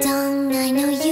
Don't I know you.